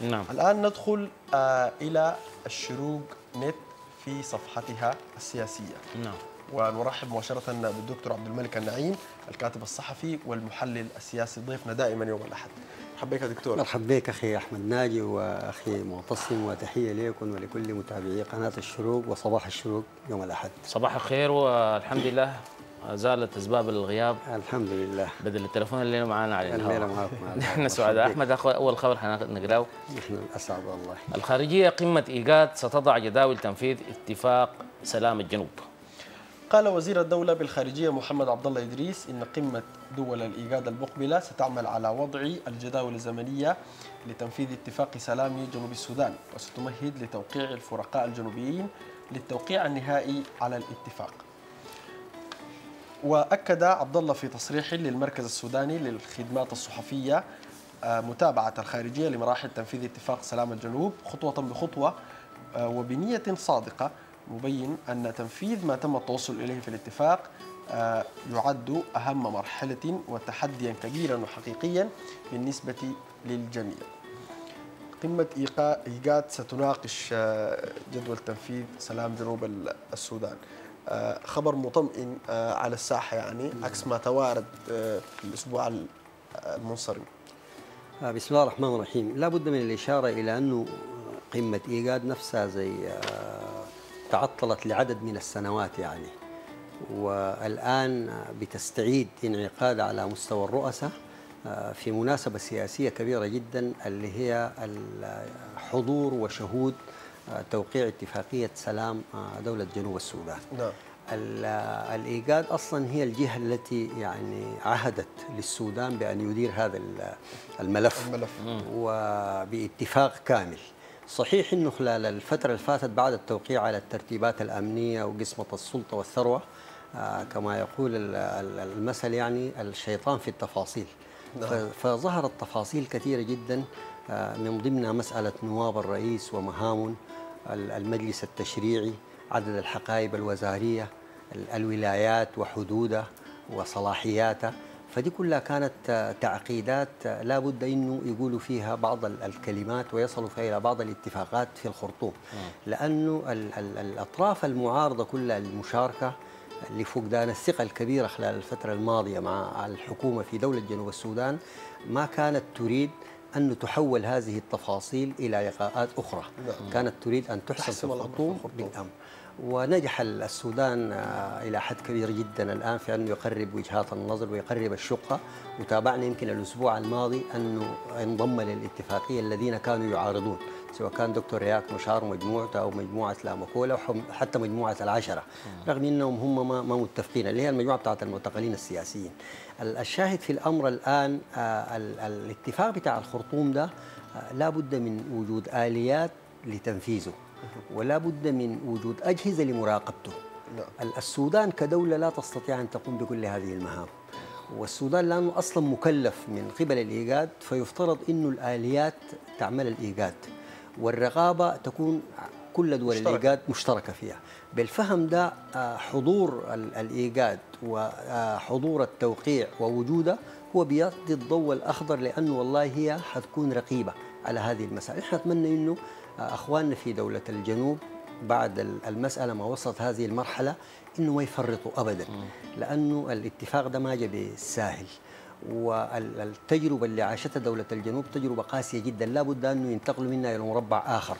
نعم. الآن ندخل آه، إلى الشروق نت في صفحتها السياسية. نعم. ونرحب مباشرة بالدكتور عبد الملك النعيم الكاتب الصحفي والمحلل السياسي ضيفنا دائما يوم الأحد. مرحبا بك يا دكتور. مرحبا بك أخي أحمد ناجي وأخي معتصم وتحية لكم ولكل متابعي قناة الشروق وصباح الشروق يوم الأحد. صباح الخير والحمد لله. زالت أسباب الغياب الحمد لله بدل التليفون الليلة معانا على الليلة نحن سعداء. أحمد أول خبر حنقراه نحن الاسعد والله. الخارجية قمة ايجاد ستضع جداول تنفيذ اتفاق سلام الجنوب. قال وزير الدولة بالخارجية محمد عبد الله إدريس إن قمة دول الإيجاد المقبلة ستعمل على وضع الجداول الزمنية لتنفيذ اتفاق سلام جنوب السودان وستمهد لتوقيع الفرقاء الجنوبيين للتوقيع النهائي على الاتفاق. وأكد عبد الله في تصريح للمركز السوداني للخدمات الصحفية آه، متابعة الخارجية لمراحل تنفيذ اتفاق سلام الجنوب خطوة بخطوة آه، وبنية صادقة مبين أن تنفيذ ما تم التوصل إليه في الاتفاق آه، يعد أهم مرحلة وتحديا كبيرا وحقيقيا بالنسبة للجميع. قمة إيقا- إيجاد ستناقش جدول تنفيذ سلام جنوب ال- السودان خبر مطمئن آه، على الساحة يعني. عكس ما توارد آه، في الأسبوع ال- المنصرم. آه، بسم الله الرحمن الرحيم. لا بد من الإشارة إلى أنه قمة ايجاد نفسها زي آه، تعطلت لعدد من السنوات يعني. والآن بتستعيد انعقاد على مستوى الرؤساء آه، في مناسبة سياسية كبيرة جدا اللي هي الحضور وشهود آه، توقيع اتفاقية سلام آه، دولة جنوب السودان. نعم. ال- الإيجاد أصلا هي الجهة التي يعني عهدت للسودان بأن يدير هذا ال- الملف. الملف. وباتفاق كامل. صحيح أنه خلال الفترة اللي فاتت بعد التوقيع على الترتيبات الأمنية وقسمة السلطة والثروة آه، كما يقول ال- ال- المثل يعني الشيطان في التفاصيل. نعم. فظهرت تفاصيل كثيرة جدا آه، من ضمنها مسألة نواب الرئيس ومهام ال- المجلس التشريعي عدد الحقائب الوزارية ال- الولايات وحدودها وصلاحياتها فدي كلها كانت آه، تعقيدات آه، لا بد إنه يقولوا فيها بعض ال- الكلمات ويصلوا فيها إلى بعض الاتفاقات في الخرطوم. لأنه ال- ال- الأطراف المعارضة كلها المشاركه لفقدان الثقة الكبيرة خلال الفترة الماضية مع الحكومة في دولة جنوب السودان ما كانت تريد أن تحول هذه التفاصيل إلى لقاءات أخرى نعم. كانت تريد أن تحسم في الخرطوم. بالأمر ونجح السودان آه، إلى حد كبير جدا الآن في أنه يقرب وجهات النظر ويقرب الشقة. وتابعنا يمكن الأسبوع الماضي أنه انضم للاتفاقية الذين كانوا يعارضون سواء كان دكتور رياك مشار ومجموعته أو مجموعة لامكولا وحتى مجموعة العشرة. رغم أنهم هم ما, ما متفقين اللي هي المجموعة بتاعت المعتقلين السياسيين. ال- الشاهد في الأمر الآن آه، ال- الاتفاق بتاع الخرطوم ده آه، لا بد من وجود آليات لتنفيذه. ولا بد من وجود أجهزة لمراقبته. نعم. ال- السودان كدولة لا تستطيع أن تقوم بكل هذه المهام. والسودان لأنه أصلا مكلف من قبل الإيجاد فيفترض أنه الآليات تعمل الإيجاد. والرقابة تكون كل دول مشتركة. الإيجاد مشتركة فيها. بالفهم ده آه، حضور ال- الإيجاد وحضور التوقيع ووجوده هو بيعطي الضوء الأخضر لأنه والله هي حتكون رقيبة على هذه المسألة. نحن نتمنى أنه آه، أخواننا في دولة الجنوب بعد ال- المسألة ما وصلت هذه المرحلة إنه ما يفرطوا ابدا لأنه الاتفاق ده ما جاء بالساهل والتجربة اللي عاشتها دولة الجنوب تجربة قاسية جدا لا بد أنه ينتقلوا منها إلى مربع آخر.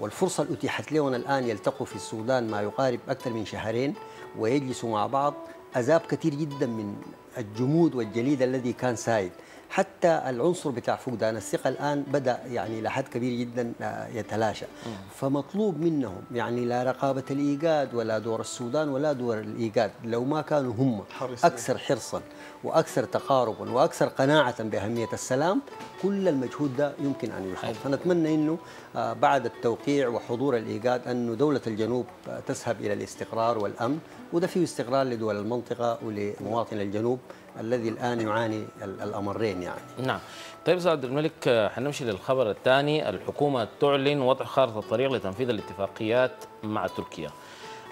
والفرصة اللي أتيحت لهم الآن يلتقوا في السودان ما يقارب أكثر من شهرين ويجلسوا مع بعض. أذاب كثير جدا من الجمود والجليد الذي كان سائد. حتى العنصر بتاع فقدان الثقة الآن بدأ يعني لحد كبير جدا آه، يتلاشى. فمطلوب منهم يعني لا رقابة الإيجاد ولا دور السودان ولا دور الإيجاد لو ما كانوا هم. أكثر حرصا وأكثر تقاربا وأكثر قناعة بأهمية السلام كل المجهود ده يمكن أن يحقق فنتمنى إنه بعد التوقيع وحضور الإيجاد انه دولة الجنوب آه، تذهب إلى الاستقرار والأمن وده فيه استقرار لدول المنطقة ولمواطن الجنوب الذي الآن يعاني ال- الأمرين يعني. نعم. طيب أستاذ عبد الملك آه، حنمشي للخبر الثاني. الحكومة تعلن وضع خارطة طريق لتنفيذ الاتفاقيات مع تركيا.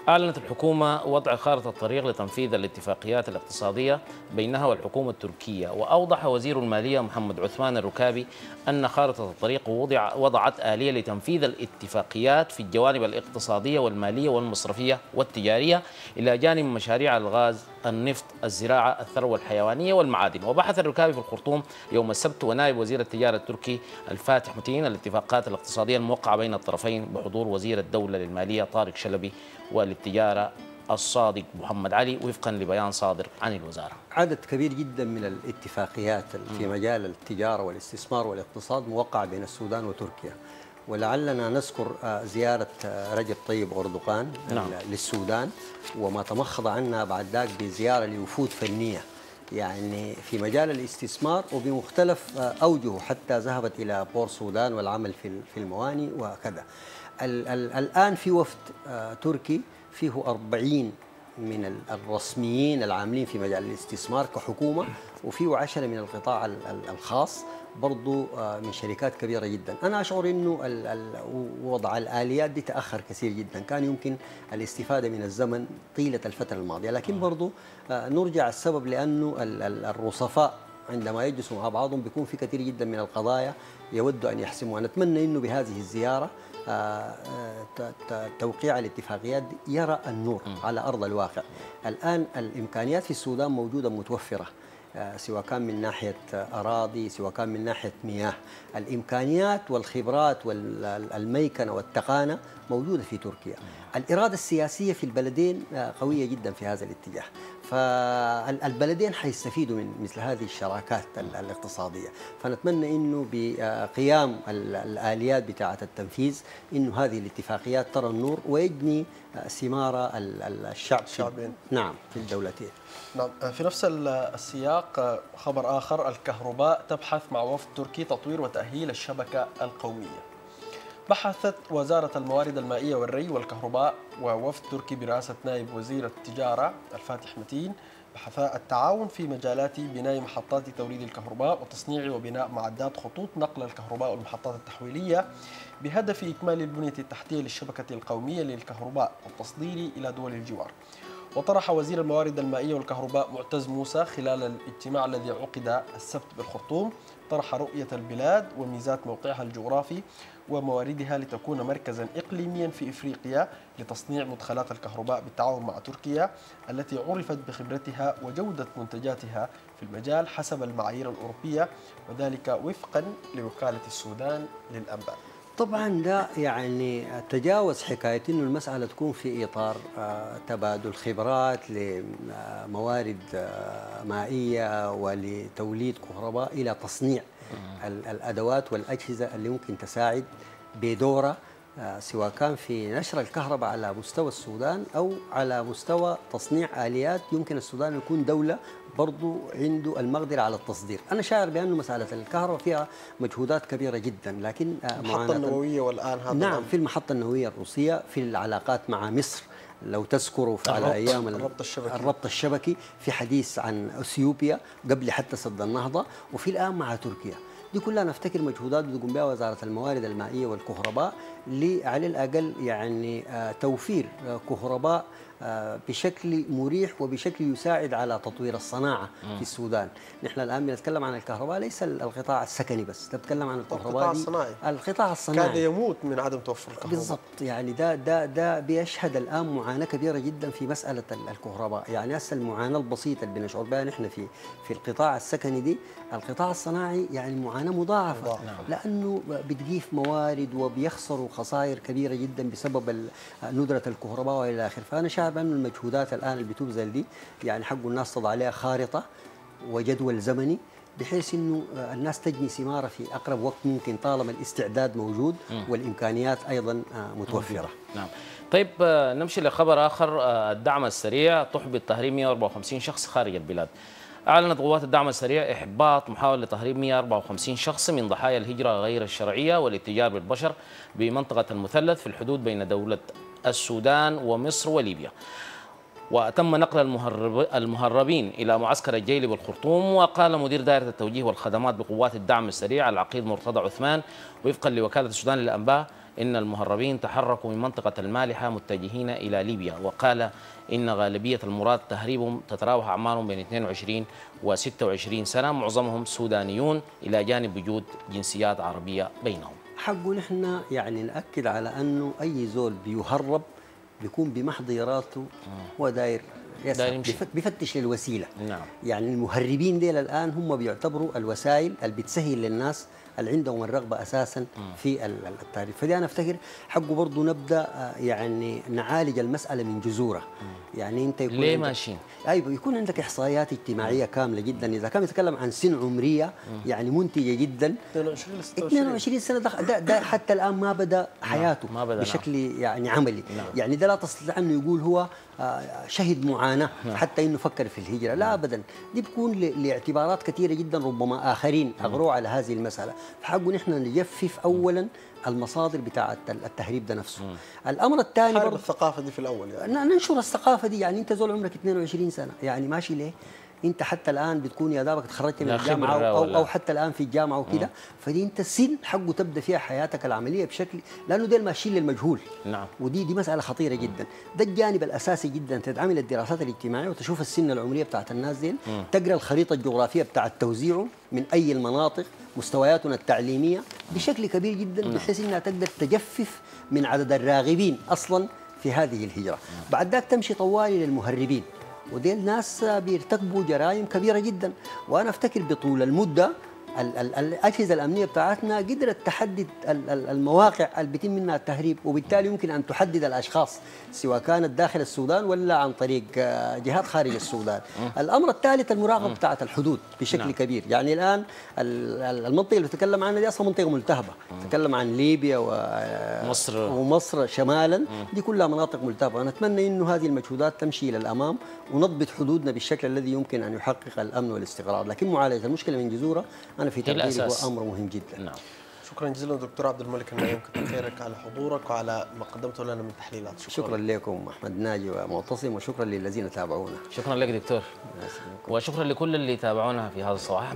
أعلنت الحكومة وضع خارطة الطريق لتنفيذ الاتفاقيات الاقتصادية بينها والحكومة التركية. وأوضح وزير المالية محمد عثمان الركابي أن خارطة الطريق وضع وضعت آلية لتنفيذ الاتفاقيات في الجوانب الاقتصادية والمالية والمصرفية والتجارية إلى جانب مشاريع الغاز النفط الزراعة الثروة الحيوانية والمعادن. وبحث الركابي في الخرطوم يوم السبت ونائب وزير التجارة التركي الفاتح متين الاتفاقات الاقتصادية الموقعة بين الطرفين بحضور وزير الدولة للمالية طارق شلبي وللتجارة الصادق محمد علي وفقا لبيان صادر عن الوزارة. عدد كبير جدا من الاتفاقيات في مجال التجارة والاستثمار والاقتصاد موقعة بين السودان وتركيا. ولعلنا نذكر آه، زيارة آه، رجب طيب أردوغان نعم. للسودان. وما تمخض عنها بعد ذاك بزيارة لوفود فنية. يعني في مجال الاستثمار وبمختلف آه، أوجهه حتى ذهبت إلى بور سودان والعمل في المواني وكذا ال ال الآن في وفد آه، تركي فيه 40 من ال- الرسميين العاملين في مجال الاستثمار كحكومة وفيه عشرة من القطاع ال- ال- الخاص. برضو آه، من شركات كبيرة جدا. أنا أشعر أنه ال- ال- وضع الآليات دي تأخر كثير جدا. كان يمكن الاستفادة من الزمن طيلة الفترة الماضية. لكن برضو آه، نرجع السبب ال- الرصفاء عندما يجلسوا مع بعضهم بيكون في كثير جدا من القضايا يود أن يحسموها نتمنى أنه بهذه آه، آه، ت- توقيع الاتفاقيات يرى النور على أرض الواقع. الآن الإمكانيات في السودان موجودة متوفرة. آه، سواء كان من ناحية آه، أراضي سواء كان من ناحية مياه. الإمكانيات والخبرات والميكنة والتقانة موجودة في تركيا. الإرادة السياسية في البلدين آه، قوية جدا في هذا الاتجاه. فالبلدين حيستفيدوا من مثل هذه الشراكات ال- الاقتصادية. فنتمنى أنه بقيام ال- الآليات بتاعة التنفيذ أنه هذه الاتفاقيات ترى النور ويجني ثمار ال- ال- الشعب الشعبين. نعم في الدولتين. نعم. في نفس ال- السياق خبر آخر الكهرباء تبحث مع وفد تركي تطوير وتأهيل الشبكة القومية. بحثت وزارة الموارد المائية والري والكهرباء ووفد تركي برئاسة نائب وزير التجارة الفاتح متين بحثا التعاون في مجالات بناء محطات توليد الكهرباء وتصنيع وبناء معدات خطوط نقل الكهرباء والمحطات التحويلية بهدف إكمال البنية التحتية للشبكة القومية للكهرباء والتصدير إلى دول الجوار. وطرح وزير الموارد المائية والكهرباء معتز موسى خلال الاجتماع الذي عقد السبت بالخرطوم طرح رؤية البلاد وميزات موقعها الجغرافي ومواردها لتكون مركزا إقليميا في إفريقيا لتصنيع مدخلات الكهرباء بالتعاون مع تركيا التي عرفت بخبرتها وجودة منتجاتها في المجال حسب المعايير الأوروبية وذلك وفقا لوكالة السودان للأنباء. طبعا ده يعني تجاوز حكايه إنه المسألة تكون في إطار آه، تبادل خبرات لموارد آه، مائية ولتوليد كهرباء إلى تصنيع ال- الأدوات والأجهزة اللي ممكن تساعد بدورها آه، سواء كان في نشر الكهرباء على مستوى السودان أو على مستوى تصنيع آليات يمكن السودان يكون دولة برضو عنده المقدرة على التصدير، أنا شاعر بأنه مسألة الكهرباء فيها مجهودات كبيرة جدا لكن آه، المحطة النووية والآن هذا نعم. في المحطة النووية الروسية في العلاقات مع مصر لو تذكروا في على الربط- أيام ال- الربط الشبكي. الربط الشبكي في حديث عن إثيوبيا قبل حتى سد النهضة وفي الآن مع تركيا دي كلها نفتكر مجهودات بتقوم بها وزارة الموارد المائية والكهرباء على الأقل يعني آه، توفير آه، كهرباء بشكل مريح وبشكل يساعد على تطوير الصناعة في السودان، نحن الآن بنتكلم عن الكهرباء ليس القطاع السكني بس، نتكلم عن الكهرباء القطاع الصناعي. القطاع الصناعي. كاد يموت من عدم توفر الكهرباء. بالضبط يعني ده ده ده بيشهد الآن معاناة كبيرة جدا في ال- الكهرباء، يعني هسه المعاناة البسيطة اللي بنشعر بها نحن في في القطاع السكني دي، القطاع الصناعي يعني مضاعفة. مضاعفة. لأنه بتجيف موارد وبيخسروا خسائر كبيرة جدا بسبب ندرة الكهرباء وإلى آخره، فأنا شايف انه المجهودات الآن اللي بتبذل دي يعني حق الناس تضع عليها خارطة وجدول زمني بحيث إنه الناس تجني ثمارها في أقرب وقت ممكن طالما الاستعداد موجود والإمكانيات أيضا آه، متوفرة. نعم. طيب آه، نمشي لخبر آه، الدعم السريع تحبط تهريب 154 شخص خارج البلاد. أعلنت قوات الدعم السريع إحباط محاولة تهريب 154 شخص من ضحايا الهجرة غير الشرعية والاتجار بالبشر بمنطقة المثلث في الحدود بين دولة السودان ومصر وليبيا. وتم نقل المهرب المهربين إلى معسكر الجيل بالخرطوم وقال مدير دائرة التوجيه والخدمات بقوات الدعم السريع العقيد مرتضى عثمان وفقا لوكالة السودان للأنباء إن المهربين تحركوا من منطقة المالحة متجهين إلى ليبيا. وقال إن غالبية المراد تهريبهم تتراوح أعمارهم بين 22 و 26 سنة معظمهم سودانيون إلى جانب وجود جنسيات عربية بينهم. حقه نحن يعني نأكد على أنه أي زول بيهرب بيكون بمحض ارادته هو داير يمشي. بيفتش للوسيلة نعم. يعني المهربين ديل الآن هم بيعتبروا الوسائل اللي بتسهل للناس اللي عندهم الرغبة أساسا في ال- ال- التعريف؟ فدي أنا أفتكر حقه برضه نبدأ آه، يعني نعالج المسألة من جذورها يعني أنت يكون ليه ماشيين؟ أيوه يكون عندك إحصائيات اجتماعية كاملة جدا. إذا كان يتكلم عن سن عمرية يعني منتجة جدا 22 ل 26 22 سنة ده, ده, ده حتى الآن ما بدأ حياته ما بدأ، نعم. بشكل يعني عملي. نعم. يعني ده لا تستطيع انه يقول هو شهد معاناة حتى إنه فكر في الهجرة. لا ابدا. دي بتكون لاعتبارات كثيرة جدا ربما آخرين أغروا على هذه المسألة. فحقه نحن نجفف اولا المصادر بتاعه التهريب ده نفسه. الأمر الثاني حارب برضه الثقافة دي في الأول يعني. ننشر الثقافة دي. يعني أنت زول عمرك 22 سنة. يعني ماشي ليه؟ انت حتى الآن بتكون يا دوبك تخرجت من الجامعة أو, ولا- أو حتى الآن في الجامعة وكده فدي انت السن حقه تبدأ فيها حياتك العملية بشكل لأنه ديل ماشيين للمجهول. نعم. ودي دي مسألة خطيرة جدا. ده الجانب الأساسي جدا. تتعمل الدراسات الاجتماعية وتشوف السن العمرية بتاعت الناس دي تقرأ الخريطة الجغرافية بتاعت توزيعهم من أي المناطق مستوياتنا التعليمية بشكل كبير جدا بحيث إنها تقدر تجفف من عدد الراغبين أصلا في هذه الهجرة. بعد ذاك تمشي طوالي للمهربين. وديل ناس بيرتكبوا جرائم كبيرة جدا. وأنا أفتكر بطول المدة ال- ال- الأجهزة الأمنية بتاعتنا قدرت تحدد ال- ال- المواقع اللي بيتم منها التهريب وبالتالي يمكن أن تحدد الأشخاص سواء كانت داخل السودان ولا عن طريق آه، جهات خارج السودان. الأمر الثالث المراقبة بتاعت الحدود بشكل نعم. كبير، يعني الآن ال- ال- المنطقة اللي بتتكلم عنها دي أصلا منطقة ملتهبة، تتكلم عن ليبيا و مصر. ومصر شمالا. دي كلها مناطق ملتهبة، أنا أتمنى إنه هذه المجهودات تمشي إلى الأمام ونضبط حدودنا بالشكل الذي يمكن أن يحقق الأمن والاستقرار، لكن معالجة المشكلة من جذورها أنا في تقديري الأساس. هو أمر مهم جدا. نعم. شكرا جزيلا دكتور عبد الملك النعيم كتر خيرك على حضورك وعلى ما قدمته لنا من تحليلات. شكرا, شكرا لكم أحمد ناجي ومعتصم وشكرا للذين تابعونا. شكرا لك دكتور. وشكرا لكل اللي تابعونا في هذا الصباح.